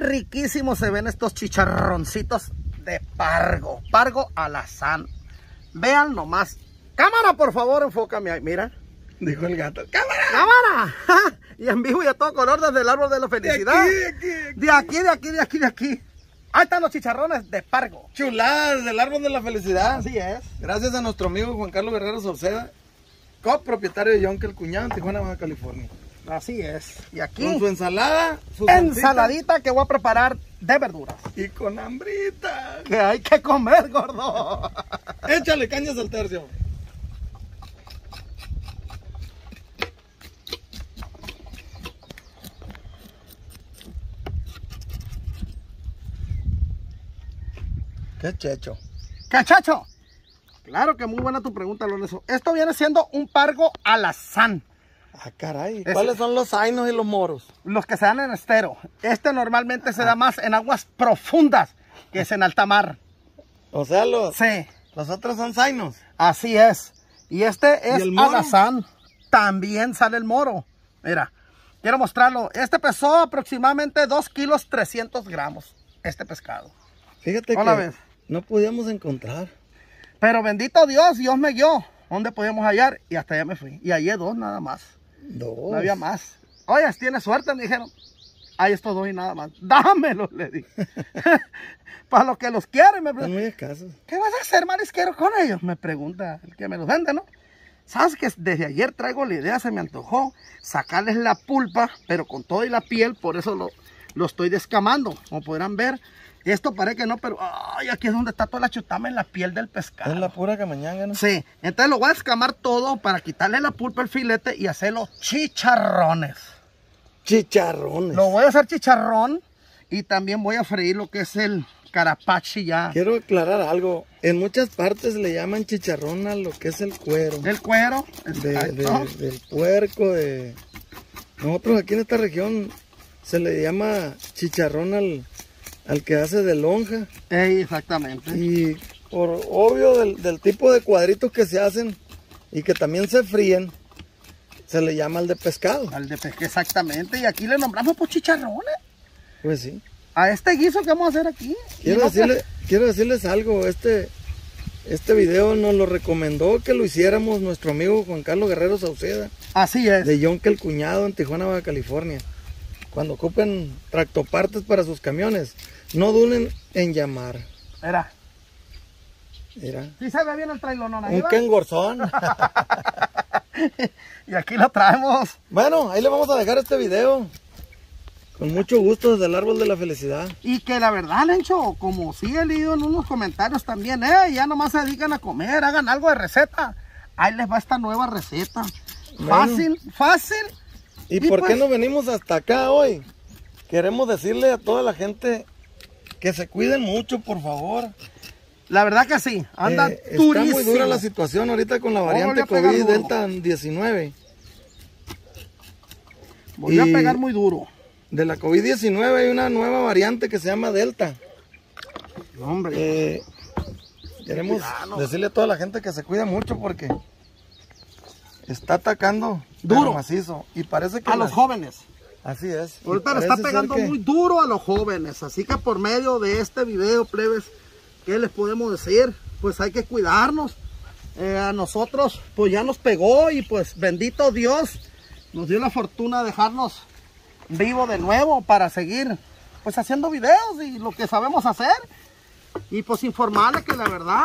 riquísimos se ven estos chicharroncitos de pargo. Pargo alazán. Vean nomás. Cámara, por favor, enfócame ahí. Mira. Dijo el gato. ¡Cámara! ¡Cámara! Y en vivo y a todo color desde el árbol de la felicidad. De aquí, de aquí, De aquí, de aquí, de aquí, de aquí. Ahí están los chicharrones de pargo. Chuladas del árbol de la felicidad. Así es. Gracias a nuestro amigo Juan Carlos Guerrero Sauceda, copropietario de Yonkel Cuñado en Tijuana, Baja California. Así es. Y aquí, Con su ensalada, su ensaladita que voy a preparar de verduras. y con hambrita. Que hay que comer, gordo. Échale cañas al tercio. Qué checho. Cachacho. Claro que muy buena tu pregunta, Lorenzo. Esto viene siendo un pargo alazán. Ah, caray. Es- ¿Cuáles son los ainos y los moros? Los que se dan en estero. Este normalmente se da más en aguas profundas que es en alta mar. O sea, los, Sí, los otros son zainos. así es. Y este es el moro? alazán. También sale el moro. Mira, quiero mostrarlo. Este pesó aproximadamente 2 kilos 300 gramos. Este pescado. Fíjate que ves. no podíamos encontrar. Pero bendito Dios, Dios me guió. ¿Dónde podíamos hallar? Y hasta allá me fui. Y hallé dos nada más. Dos. No había más. Oye, tienes suerte, me dijeron. Hay estos dos y nada más. Dámelos, le dije. Para los que los quieren, me Están preguntan. muy escasos. ¿Qué vas a hacer, marisquero, con ellos? Me pregunta el que me los vende, ¿no? Sabes que desde ayer traigo la idea, se me antojó sacarles la pulpa, pero con todo y la piel, por eso lo, lo estoy descamando. Como podrán ver, esto parece que no, pero ay, aquí es donde está toda la chutama en la piel del pescado. Es la pura camañanga, ¿no? Sí, entonces lo voy a descamar todo para quitarle la pulpa al filete y hacerlo chicharrones. Chicharrones. Lo voy a hacer chicharrón y también voy a freír lo que es el carapachi ya. Quiero aclarar algo. En muchas partes le llaman chicharrón a lo que es el cuero. El cuero. De- de- del puerco, de... Nosotros aquí en esta región se le llama chicharrón al, al que hace de lonja. Exactamente. Y por obvio del, del tipo de cuadritos que se hacen y que también se fríen, se le llama el de pescado. Al de pesca, exactamente. Y aquí le nombramos por chicharrones. Pues sí. A este guiso que vamos a hacer aquí. Quiero, decirles algo, este, este video nos lo recomendó que lo hiciéramos nuestro amigo Juan Carlos Guerrero Sauceda, Así es. de Yonke el Cuñado en Tijuana, Baja California. Cuando ocupen tractopartes para sus camiones, no duren en llamar. Mira. Mira, Sí se ve bien el trailonón ahí, un kengorzón. Y aquí lo traemos. bueno, ahí le vamos a dejar este video. Con mucho gusto desde el árbol de la felicidad. Y que la verdad, Lencho, como sí he leído en unos comentarios también, eh, ya nomás se dedican a comer, hagan algo de receta. Ahí les va esta nueva receta. Bueno. Fácil, fácil. ¿Y, Y por pues- qué no venimos hasta acá hoy? Queremos decirle a toda la gente que se cuiden mucho, por favor. La verdad que sí, anda Eh, está durísimo. muy dura la situación ahorita con la variante COVID. Delta 19. Volvió y- a pegar muy duro. De la COVID-19 hay una nueva variante que se llama Delta. Hombre, Eh, queremos cuidado. decirle a toda la gente que se cuide mucho porque está atacando Duro. macizo. Y parece que a los jóvenes. Así es. Ahorita le está pegando que- muy duro a los jóvenes. Así que por medio de este video, plebes, ¿qué les podemos decir? Pues hay que cuidarnos. Eh, a nosotros, pues ya nos pegó y pues bendito Dios nos dio la fortuna de dejarnos vivo de nuevo para seguir pues haciendo videos y lo que sabemos hacer. Y pues informarle que la verdad,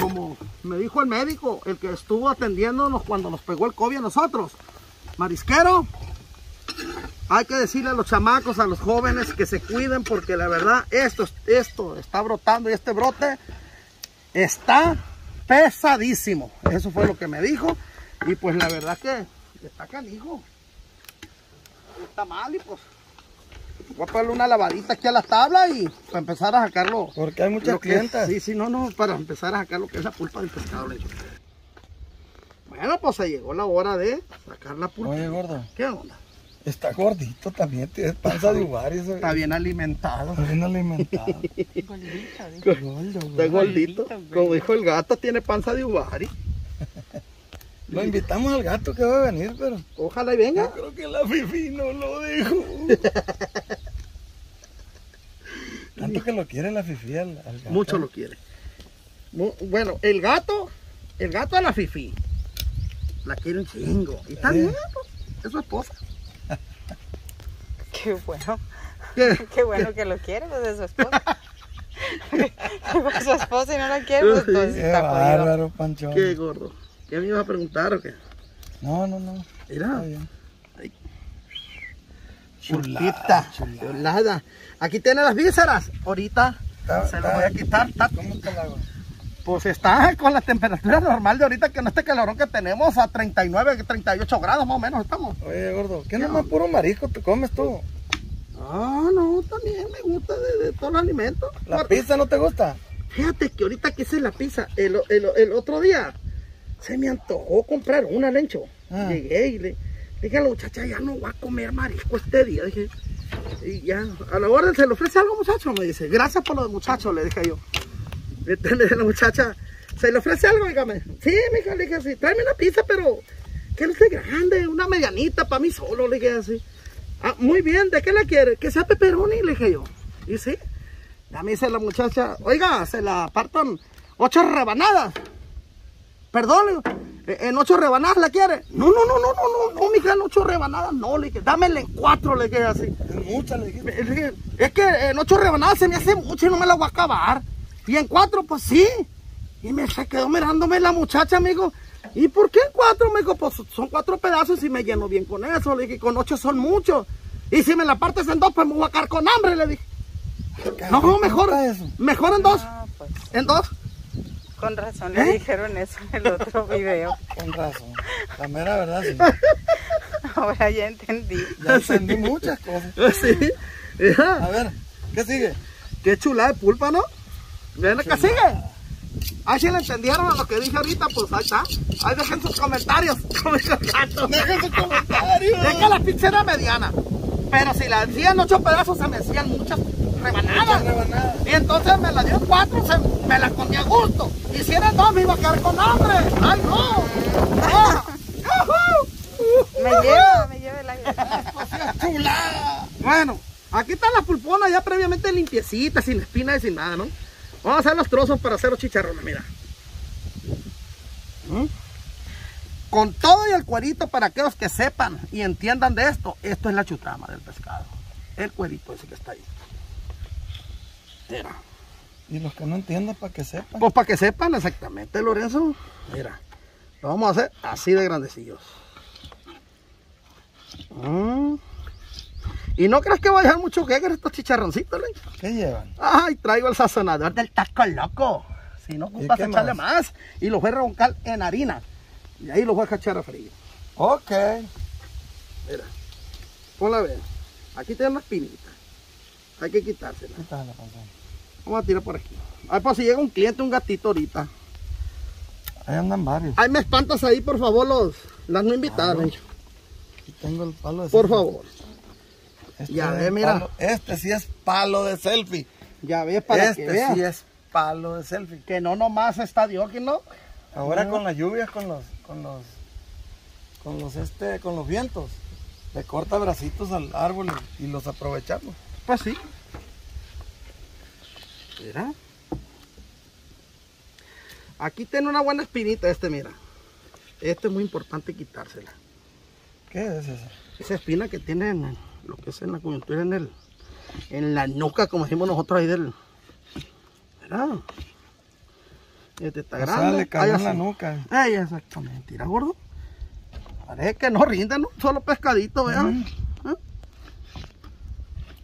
como me dijo el médico, el que estuvo atendiéndonos cuando nos pegó el COVID a nosotros, marisquero, hay que decirle a los chamacos, a los jóvenes que se cuiden porque la verdad esto, esto está brotando y este brote está pesadísimo. Eso fue lo que me dijo y pues la verdad que está canijo. Está mal y pues voy a ponerle una lavadita aquí a la tabla y para empezar a sacarlo. Porque hay muchas clientas. Sí, sí, no, no, para empezar a sacar lo que es la pulpa del pescado. le. Bueno, pues se llegó la hora de sacar la pulpa. Oye, gordo, ¿Qué onda? Está gordito también, tiene panza de uvario. ese- Está bien alimentado. Está bien alimentado. Está gordito. Como dijo el gato, tiene panza de uvari. Lo invitamos al gato que va a venir, pero Ojalá y venga. yo creo que la Fifi no lo dejó. Tanto que lo quiere la fifi al, al gato. Mucho lo quiere. Bueno, el gato, el gato a la fifi. La quiere un chingo. Y está Sí. bien, pues, es su esposa. Qué bueno. ¿Qué? Qué bueno que lo quiere, pues es su esposa. Su esposa y no la quiere, pues entonces Qué está bárbaro, Pancho. ¿Qué gordo? ¿Qué me iba a preguntar o qué? No, no, no. Mira. Chulita, chulada. Aquí tiene las vísceras. Ahorita se lo está- voy a quitar. ¿Cómo te la hago? Pues está con la temperatura normal de ahorita, que no este calorón que tenemos a 39, 38 grados más o menos estamos. Oye, gordo, ¿qué nomás puro marisco te comes tú? Ah, no, también me gusta de, de todos los alimentos. ¿La pizza no te gusta? Fíjate que ahorita que hice la pizza, el, el- el otro día, se me antojó comprar una lencho. Ah. Llegué y le, dije a la muchacha, ya no voy a comer marisco este día. Dije, y ya, a la orden, ¿se le ofrece algo, muchacho? Me dice, gracias por lo de muchacho, le dije yo. Le dije a la muchacha, ¿se le ofrece algo? Dígame. Sí, mija, le dije así, tráeme una pizza, pero que no esté grande, una medianita para mí solo, le dije así. Ah, muy bien, ¿de qué la quiere? Que sea pepperoni, le dije yo. Y sí, ya me dice la muchacha, oiga, se la apartan ocho rebanadas. Perdón, le digo, "¿E- ¿en ocho rebanadas la quiere? No, no, no, no, no, no, no, mija, en ocho rebanadas no, le dije, dámela en cuatro, le dije así. Es mucha. Le dije, Es que en ocho rebanadas se me hace mucho y no me la voy a acabar. Y en cuatro, pues sí. Y me se quedó mirándome la muchacha, amigo. ¿Y por qué en cuatro? Me dijo, pues son cuatro pedazos y me lleno bien con eso. Le dije, con ocho son muchos. Y si me la partes en dos, pues me voy a quedar con hambre, le dije. No, ¿cómo mejor, mejor en dos. Ah, pues En dos. con razón ¿Eh? le dijeron eso en el otro video. Con razón. La mera verdad, sí. Ahora ya entendí. Ya entendí muchas cosas. Sí. A ver, ¿qué sigue? Qué chula de pulpa, ¿no? Ven acá, sigue. Ahí si le entendieron a lo que dije ahorita, pues ahí está. Ahí dejen sus comentarios. Dejen sus comentarios. Es que la pizza era mediana. Pero si la hacían ocho pedazos, se me hacían muchas rebanadas. rebanada. Y entonces me la dio en cuatro, se, me la comí a gusto. Y si eran dos, me iba a quedar con hambre. ¡Ay, no! ¡Ah! Me lleva, me lleva el aire. chulada. Bueno, aquí están las pulponas ya previamente limpiecitas, sin espinas y sin nada, ¿no? Vamos a hacer los trozos para hacer los chicharrones, mira. ¿Mm? Con todo y el cuerito para aquellos que sepan y entiendan de esto, esto es la chutrama del pescado. El cuerito ese que está ahí. Mira. Y los que no entiendan, para que sepan. Pues para que sepan exactamente, Lorenzo. Mira, lo vamos a hacer así de grandecillos. Mm. Y no crees que va a dejar mucho que estos chicharroncitos, Len? ¿Qué llevan? Ay, traigo el sazonador del taco loco. Si no ocupas echarle más? más. Y los voy a revolcar en harina. Y ahí los voy a echar a freír. Ok. Mira, ponla a ver. Aquí tiene una espinita. Hay que quitársela. Quítala. Vamos a tirar por aquí. Ay, pues si llega un cliente, un gatito ahorita. Ahí andan varios. Ay, me espantas ahí, por favor, los, las no invitadas, Lencho. Aquí tengo el palo de Por favor. Este Ya es ve, mira. palo- Este sí es palo de selfie. Ya ves para que este veas sí es palo de selfie. que no nomás está Dios, ¿no? Ahora con las lluvias, con los, con los, con los este, con los vientos, le corta bracitos al árbol y, los aprovechamos. Pues sí. Mira. Aquí tiene una buena espinita este, mira. Este es muy importante quitársela. ¿Qué es eso? Esa espina que tiene en lo que es en la coyuntura, en el, en la nuca, como decimos nosotros ahí del. Mira. Este está O sea, grande. le cayó Ay, en la nuca. Ay, exactamente. Mira, gordo. Parece que no rinde, ¿no? Solo pescadito, vean. ¿Eh?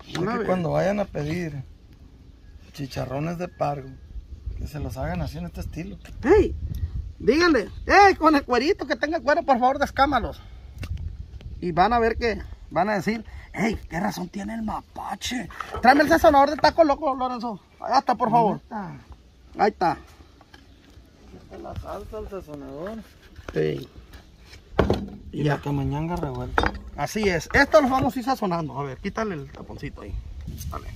Es Una que vez. cuando vayan a pedir chicharrones de pargo, que se los hagan así en este estilo. Hey, díganle, hey, con el cuerito que tenga cuero, por favor, descámalos. Y van a ver que, van a decir, hey, qué razón tiene el mapache. Tráeme el sazonador de taco loco, Lorenzo. Ahí está, por favor. Ahí está. La salsa, el sazonador. Sí. Y Ya. la camañanga revuelta. Así es. Esto los vamos a ir sazonando. A ver, quítale el taponcito ahí. Dale.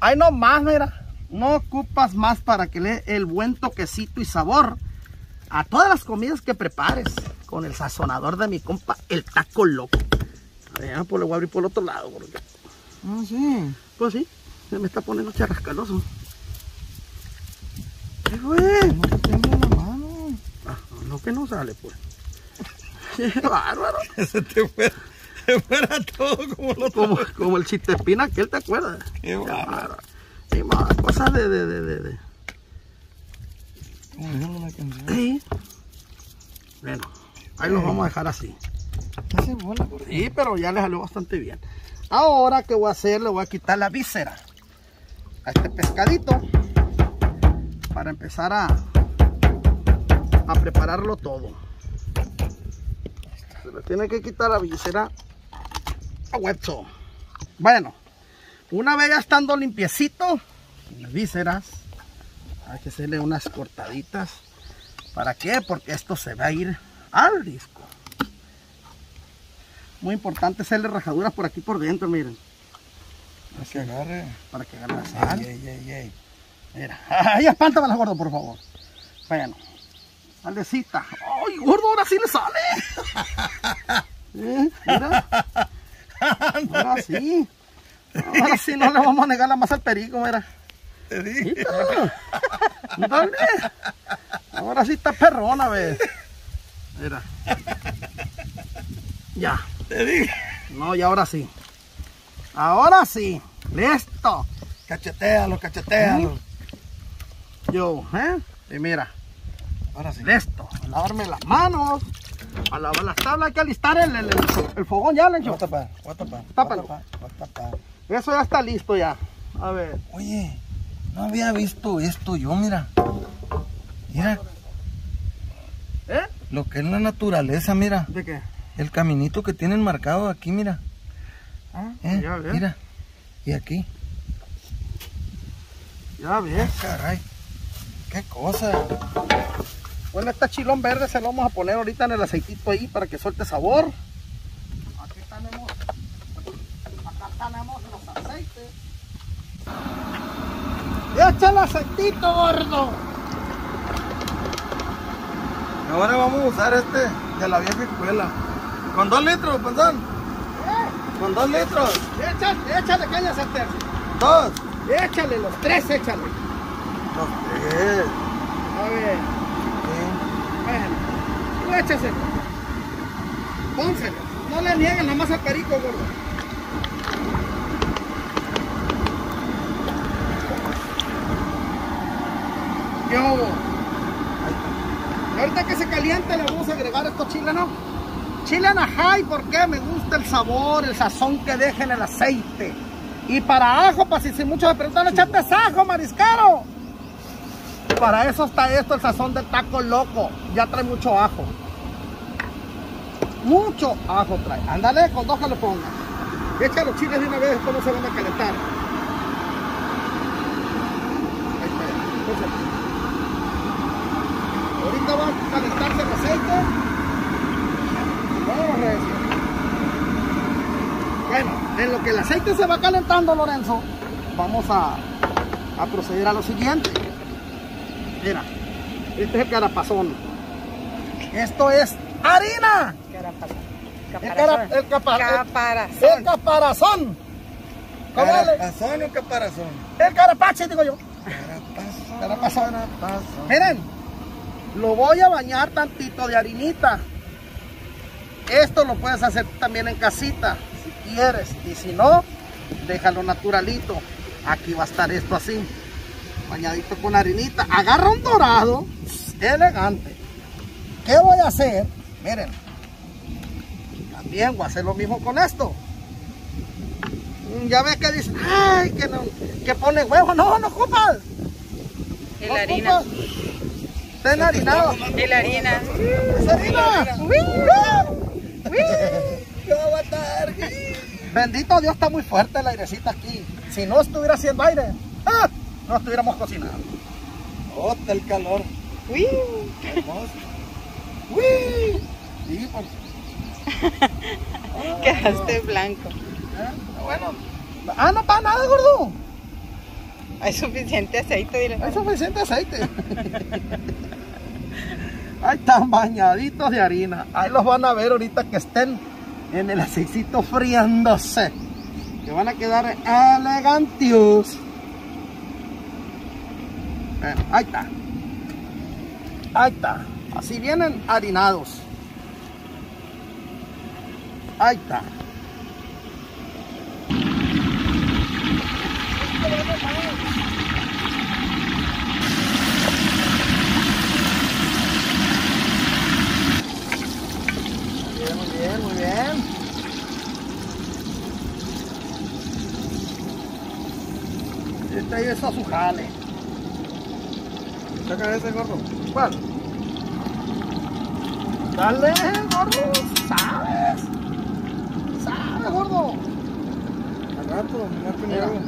Ahí nomás, mira. No ocupas más para que le dé el buen toquecito y sabor a todas las comidas que prepares con el sazonador de mi compa, el taco loco. Ya, pues le voy a abrir por el otro lado, porque, Ah, sí. pues sí, se me está poniendo charrascaloso. ¿Qué fue? No te tiembla la mano. Ah, no que no sale, pues. Qué bárbaro. Se te fuera, se fuera todo como lo Como, como el chistepina que él te acuerda. Qué bárbaro. Sí, más cosas de, de, de, de, de-. Sí. Ahí los vamos a dejar así. Bola, por Sí, pero ya le salió bastante bien. Ahora, ¿qué voy a hacer? Le voy a quitar la víscera a este pescadito para empezar a, a prepararlo todo. Se le tiene que quitar la víscera a hueso. Bueno, una vez ya estando limpiecito, las vísceras, hay que hacerle unas cortaditas. ¿Para qué? Porque esto se va a ir al disco. Muy importante hacerle rajaduras por aquí por dentro, miren. Para que agarre. Para que agarre la sal. Ey, ey, ey. Mira. Ay, espántamela, gordo, por favor. Bueno. Salecita. Ay, gordo, ahora sí le sale. Eh, Mira. Ahora sí. Ahora sí no le vamos a negar la masa al perico, mira. Te dije. Ahora sí está perrona, ve. Mira. Ya. Te dije. No, y ahora sí. Ahora sí. Listo. Cachetealo, cachetealo. Yo, ¿eh? Y mira, Ahora sí. listo. A lavarme las manos. A lavar las tablas. Hay que alistar el, el, el- el fogón ya, Lencho. Eso ya está listo ya. A ver. Oye, no había visto esto yo, mira. Mira ¿Eh? lo que es la naturaleza, mira. ¿De qué? El caminito que tienen marcado aquí, mira. Ah, ¿eh? Ya ves. Mira. Y aquí. Ya ves. Caray. Qué cosa. Bueno, este chilón verde se lo vamos a poner ahorita en el aceitito ahí para que suelte sabor. Aquí tenemos, acá tenemos los aceites. Echa el aceitito, gordo. Ahora vamos a usar este de la vieja escuela. Con dos litros, panzón. Con dos litros. Échale, échale cañas al tercio. Dos. Échale, los tres, échale. Los tres. A ver, Sí. bueno, échaselo. Pónselo. No le nieguen nada más al perico, gordo. Que se caliente le vamos a agregar estos chiles, ¿no? Chile en ajay, ¿por qué? Me gusta el sabor, el sazón que deja en el aceite. Y para ajo, para si, si muchos me preguntan, ¿echaste ajo, mariscaro? Para eso está esto, el sazón del taco loco. Ya trae mucho ajo. Mucho ajo trae. Ándale, con dos que lo pongas. Echa los chiles de una vez, no se van a calentar. Ahí está. Entonces, ahorita va a calentarse el aceite. Vamos, recio. Bueno, en lo que el aceite se va calentando, Lorenzo, vamos a, a proceder a lo siguiente. Mira, este es el carapazón. Esto es harina. Caparazón. El, cara- el capa- el- Caparazón. el caparazón. ¿Cómo? Carapazón o caparazón. El carapache, digo yo. Carapazón. Carapazón. Carapazón. Miren, lo voy a bañar tantito de harinita. Esto lo puedes hacer también en casita, si quieres. Y si no, déjalo naturalito. Aquí va a estar esto así, bañadito con harinita. Agarra un dorado, elegante. ¿Qué voy a hacer? Miren, también voy a hacer lo mismo con esto. Ya ves que dicen, ay, que, no, que pone huevo. No, no ocupas. Y No harina. ocupas. Está enharinado. La harina. ¡Es harina! ¿Qué va a matar? Bendito Dios, está muy fuerte el airecito aquí. Si no estuviera haciendo aire, ¡ah! no estuviéramos cocinando. Bota el calor. Uy. Hermoso. ¡Uy! Sí, pues, Quedaste blanco. ¿eh? bueno. Ah, no para nada, gordo. Hay suficiente aceite, dile. Hay suficiente aceite. Ahí están bañaditos de harina. Ahí los van a ver ahorita que estén en el aceitito friándose. Que van a quedar elegantios. Ahí está. Ahí está. Así vienen harinados. Ahí está. Muy bien, muy bien, muy bien. Es a su jale. Saca ese gordo. ¿Cuál? Dale, gordo. ¿Sabes? ¿Sabes, gordo? Al rato, más que Mira. luego.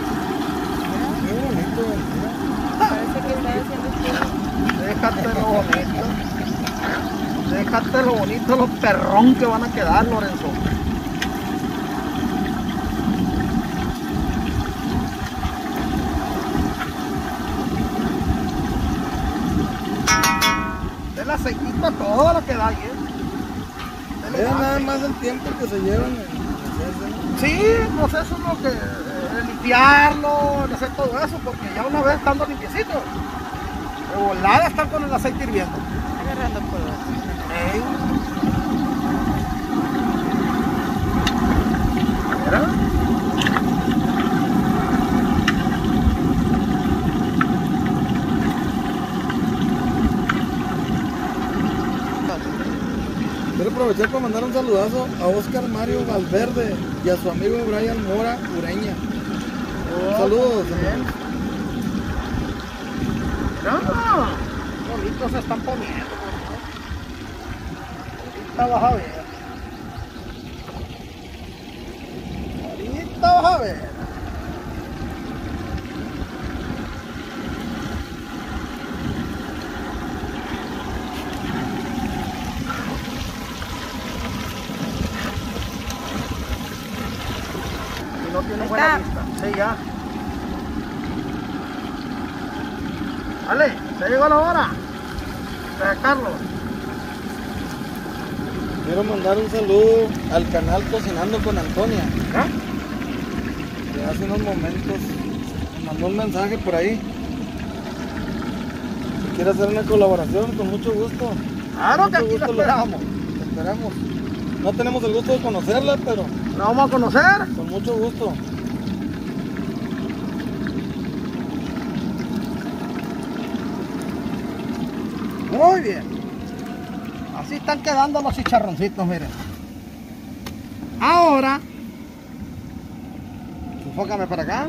Qué bonito, mira. Parece que está haciendo frío. Déjate lo bonito. Déjate lo perrón que van a quedar, Lorenzo. El aceitito a todo lo que da ahí, ¿eh? Más. nada más el tiempo que se llevan en hacerse, ¿no? Sí, pues eso es lo que eh, limpiarlo, hacer todo eso, porque ya una vez estando limpiecito, de volada estar con el aceite hirviendo. Agarrando. Mira. Quiero aprovechar para mandar un saludazo a Oscar Mario Valverde y a su amigo Brian Mora Ureña. Saludos. Bien. Mira, bonitos se están poniendo. Ahorita vas a ver. Ahorita vas a ver. Si no tiene Ahí buena está. Sí, ya. Vale, ya llegó la hora de sacarlo. Quiero mandar un saludo al canal Cocinando con Antonia. ¿Ya? Que hace unos momentos me mandó un mensaje por ahí. Si quiere hacer una colaboración, con mucho gusto. Claro que Mucho aquí la gusto lo- esperamos. Te esperamos. No tenemos el gusto de conocerla, pero La vamos a conocer. con mucho gusto. Muy bien. Así están quedando los chicharroncitos, miren. Ahora, enfócame para acá.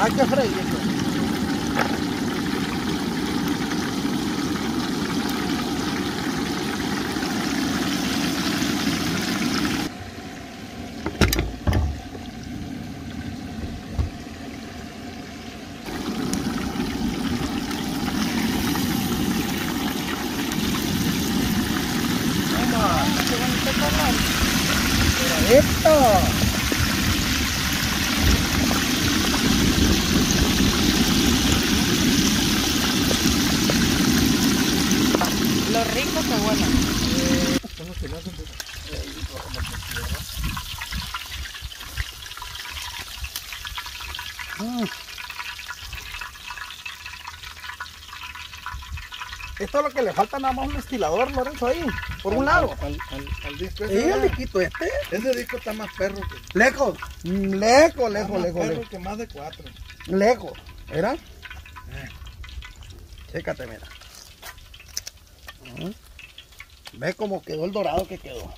Hay que freírlo. Qué bonito color. Esto. Lo rico que huele. Esto es lo que le falta nada más un estilador, Lorenzo, ahí, por un lado. Al, al, al disco ese. ¿Y el disquito este? Ese disco está más perro que. Lejos, mm, lejos, está lejos, más lejos, perro lejos. que más de cuatro. Lejos, ¿era? Chécate, mira. Ve cómo quedó el dorado que quedó.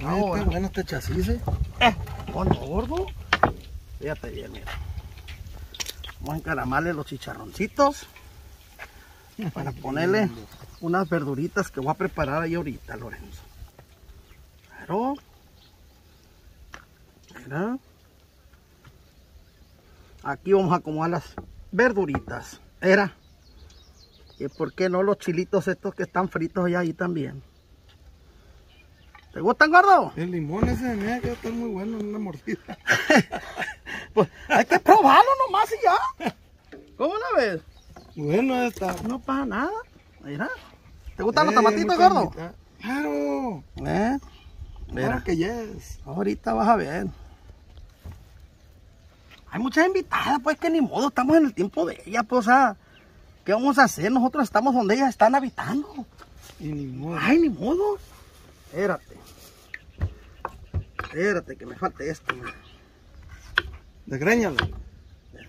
Ah, Ahora. qué bueno este chasis, eh. Eh, coño, gordo. Fíjate bien, mira. Vamos a encaramarle los chicharroncitos para ponerle unas verduritas que voy a preparar ahí ahorita, Lorenzo. Claro. Mira. Aquí vamos a acomodar las verduritas. Era. ¿Y por qué no los chilitos estos que están fritos ya ahí también? ¿Te gustan, gordo? El limón ese de mí que está muy bueno en una mordida. Pues hay que probarlo nomás y ya. ¿Cómo la ves? Bueno, está. No pasa nada. Mira. ¿Te gustan los Eh, tomatitos, gordo? mitad. Claro. ¿Eh? Claro Mira. que yes. Ahorita vas a ver. Hay muchas invitadas, pues que ni modo, estamos en el tiempo de ellas, pues, o sea, ¿qué vamos a hacer? Nosotros estamos donde ellas están habitando. Y ni modo. Ay, ni modo. Espérate. Espérate, que me falta esto. mira. Desgréñalo.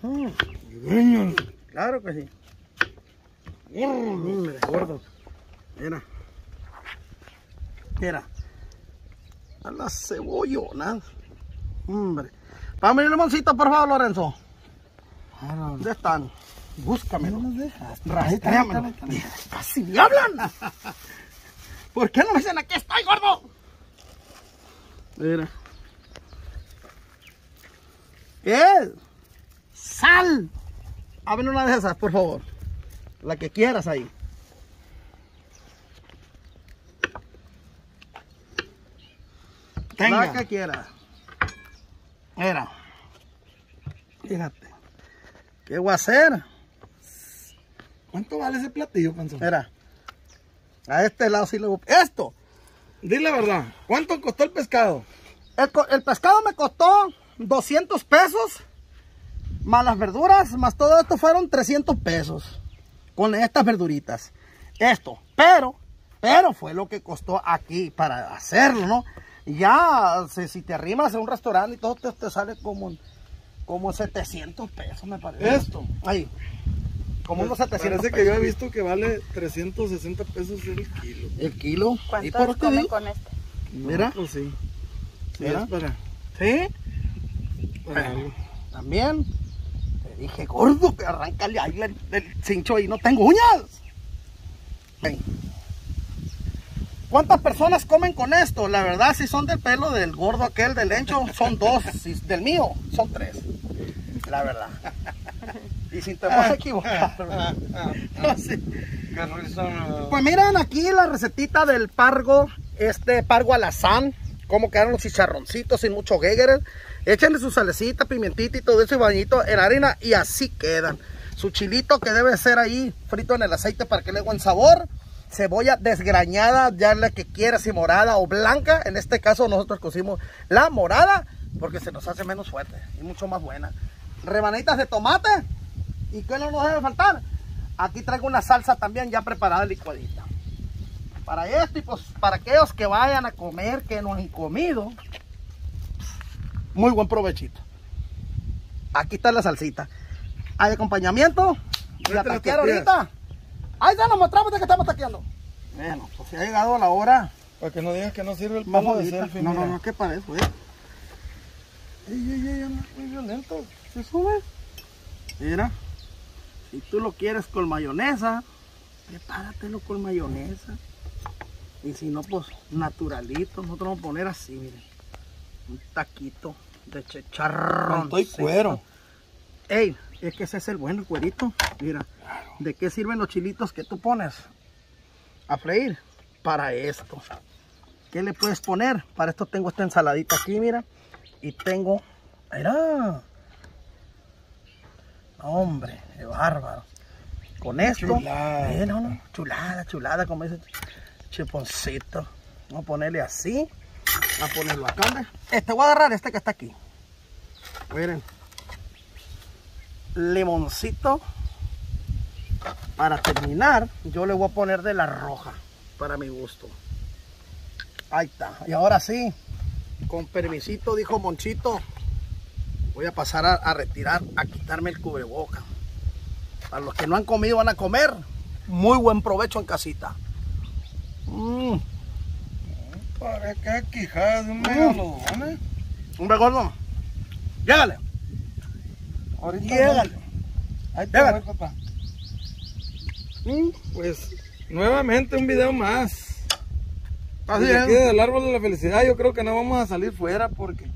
Desgréñalo. claro que sí. Mira, gordo. Mira. Mira. A las cebollonas. Hombre. Pame el limoncito, por favor, Lorenzo. Claro. ¿Dónde están? Búscame. No nos dejas. Casi me hablan. ¿Por qué no me dicen aquí estoy, gordo? Mira. ¿Qué es? Sal. Abre una de esas, por favor. La que quieras ahí. Tenga. La que quieras. Mira. Fíjate. ¿Qué voy a hacer? ¿Cuánto vale ese platillo, panzón? Mira. A este lado sí le voy. Esto. Dile la verdad. ¿Cuánto costó el pescado? El pescado me costó 200 pesos. Más las verduras, más todo esto fueron 300 pesos. Con estas verduritas. Esto. Pero, pero fue lo que costó aquí para hacerlo, ¿no? Ya, si, si te arrimas a un restaurante y todo te, te sale como, como 700 pesos, me parece. Esto. Ahí. Como unos 700 Parece que yo he visto que vale 360 pesos el kilo. El kilo. ¿Y por ¿Cuántos qué con este? Mira. No, pues sí. Sí, Mira. es para, ¿Sí? También te dije, gordo, que arráncale ahí el, el cincho ahí, no tengo uñas. Ven. ¿Cuántas personas comen con esto? La verdad, si son del pelo del gordo aquel del encho, son dos. Si del mío, son tres. La verdad. Y sin temor a equivocar. Risa me da. Pues miren aquí la recetita del pargo, este pargo alazán, cómo quedaron los chicharroncitos sin mucho Geiger. Échenle su salecita, pimentita y todo eso y bañito en harina y así quedan. Su chilito que debe ser ahí frito en el aceite para que le dé buen sabor. Cebolla desgrañada, ya la que quieras, si morada o blanca. En este caso nosotros cocimos la morada porque se nos hace menos fuerte y mucho más buena. Rebanitas de tomate. ¿Y qué no nos debe faltar? Aquí traigo una salsa también ya preparada licuadita. Para esto y pues para aquellos que vayan a comer que no han comido. Muy buen provechito. Aquí está la salsita. Hay acompañamiento. Y la taquear ahorita. Ahí ya nos mostramos de que estamos taqueando. Bueno, pues si ha llegado la hora. Para que no digas que no sirve el palo de selfie. No, no, no, ¿qué para eso, eh? Ey, ey, ey, anda muy violento. Se sube. Mira, si tú lo quieres con mayonesa, prepáratelo con mayonesa. Y si no, pues naturalito. Nosotros vamos a poner así, miren. Un taquito de chicharrón. Con todo y cuero. Ey, es que ese es el bueno, el cuerito. Mira, ¿de qué sirven los chilitos que tú pones a freír? Para esto. ¿Qué le puedes poner? Para esto tengo esta ensaladita aquí, mira. Y tengo... Mira. Hombre, qué bárbaro. Con esto... Chulada. Eh, no, no, chulada, chulada, como ese chiponcito. Vamos a ponerle así. Vamos a ponerlo acá. Este voy a agarrar este que está aquí. Miren. Limoncito. Para terminar, yo le voy a poner de la roja. Para mi gusto. Ahí está. Y ahora sí. Con permisito, dijo Monchito. Voy a pasar a, a retirar, a quitarme el cubreboca. Para los que no han comido, van a comer. Muy buen provecho en casita. Mm. Para acá, quijada de un megalodón, eh. Hombre gordo. Llégale. Ahorita Llégale. Ahí te voy, papá. Mm, Pues, nuevamente un video más. Así es. aquí del árbol de la felicidad, yo creo que no vamos a salir fuera porque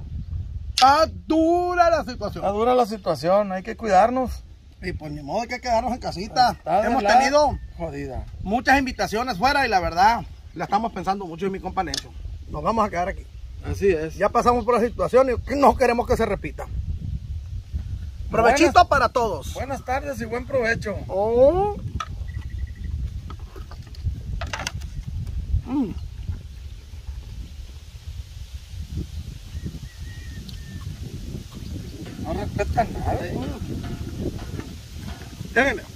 Está dura la está situación. dura la situación, hay que cuidarnos. Y pues ni modo hay que quedarnos en casita. Está de Hemos tenido Jodida. muchas invitaciones fuera y la verdad la estamos pensando mucho en mi compa Nencho. Nos vamos a quedar aquí. Así es. Ya pasamos por la situación y no queremos que se repita. Provechito para todos. Buenas tardes y buen provecho. Oh. Mm. No respetan nada. eh. দেখেন